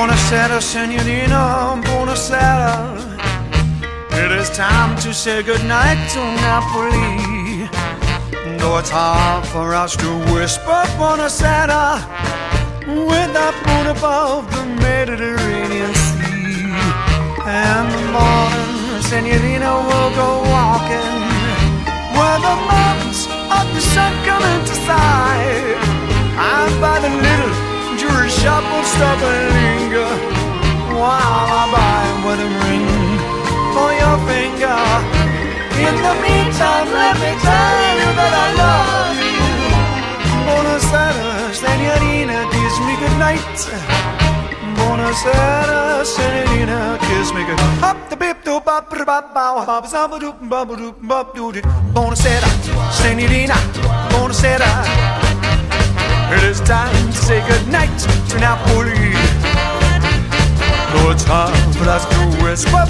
Signorina, buonasera. It is time to say goodnight to Napoli. Though it's hard for us to whisper buonasera with that moon above the Mediterranean Sea. And the morning, Signorina will go walking where the mountains of the sun come into sight. And by the little jewelry shop will stop In the meantime, let me tell you that I love you. Buonasera, Signorina, kiss me goodnight. Buonasera, Signorina, kiss me good. Up the bip do bop bop bow bop zaba bop bop. It is time to say goodnight to Napoli. No time for us to whisper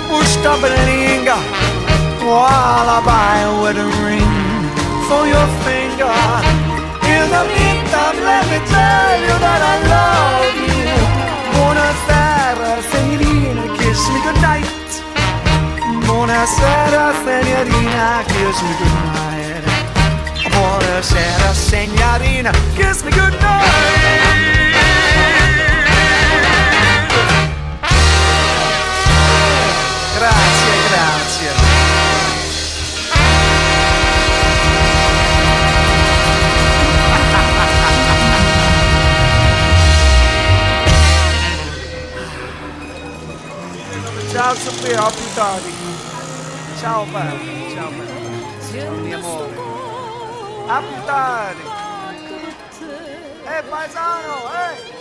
And linger while I buy a wedding ring for your finger. In the meantime, let me tell you that I love you. Buonasera, signorina, kiss me goodnight. Buonasera, signorina, kiss me goodnight. Buonasera, signorina, kiss me goodnight. Grazie super ospitare. Tchau, mano. Tchau, mano. Tchau, mio amore. Abitare. Ei, eh, paisão, ei. Eh.